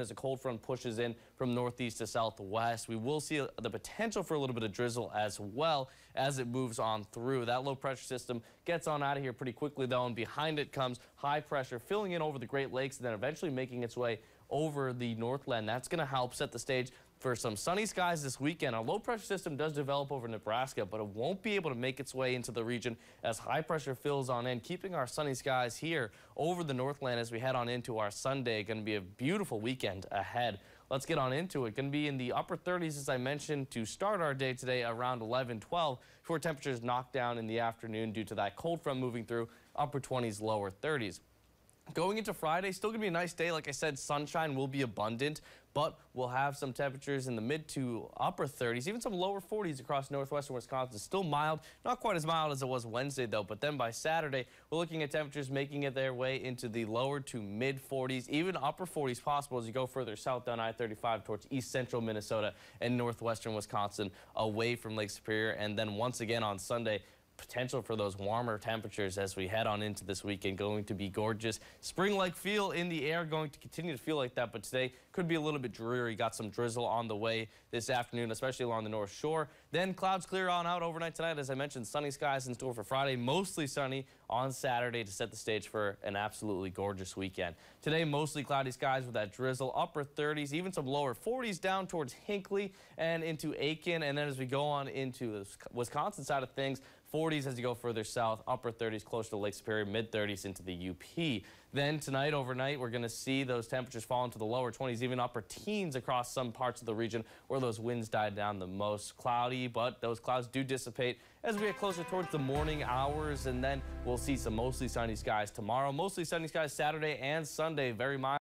as a cold front pushes in from northeast to southwest. We will see the potential for a little bit of drizzle as well as it moves on through. That low pressure system gets on out of here pretty quickly though and behind it comes high pressure filling in over the Great Lakes and then eventually making its way over the Northland. That's going to help set the stage for some sunny skies this weekend. A low pressure system does develop over Nebraska, but it won't be able to make its way into the region as high pressure fills on in, keeping our sunny skies here over the Northland as we head on into our Sunday. Going to be a beautiful weekend ahead. Let's get on into it. Going to be in the upper 30s, as I mentioned, to start our day today around 11, 12, before temperatures knock down in the afternoon due to that cold front moving through upper 20s, lower 30s. Going into Friday, still going to be a nice day. Like I said, sunshine will be abundant, but we'll have some temperatures in the mid to upper 30s, even some lower 40s across northwestern Wisconsin. Still mild, not quite as mild as it was Wednesday, though. But then by Saturday, we're looking at temperatures making it their way into the lower to mid 40s, even upper 40s possible as you go further south down I-35 towards east central Minnesota and northwestern Wisconsin away from Lake Superior. And then once again on Sunday, potential for those warmer temperatures as we head on into this weekend. Going to be gorgeous. Spring-like feel in the air, going to continue to feel like that, but today could be a little bit dreary. Got some drizzle on the way this afternoon, especially along the North Shore. Then clouds clear on out overnight tonight. As I mentioned, sunny skies in store for Friday, mostly sunny on Saturday to set the stage for an absolutely gorgeous weekend. Today, mostly cloudy skies with that drizzle, upper 30s, even some lower 40s down towards Hinckley and into Aitkin. And then as we go on into the Wisconsin side of things, 40s as you go further south, upper 30s close to Lake Superior, mid 30s into the UP. Then tonight, overnight, we're going to see those temperatures fall into the lower 20s, even upper teens across some parts of the region where those winds die down the most. Cloudy, but those clouds do dissipate as we get closer towards the morning hours, and then we'll see some mostly sunny skies tomorrow. Mostly sunny skies Saturday and Sunday, very mild.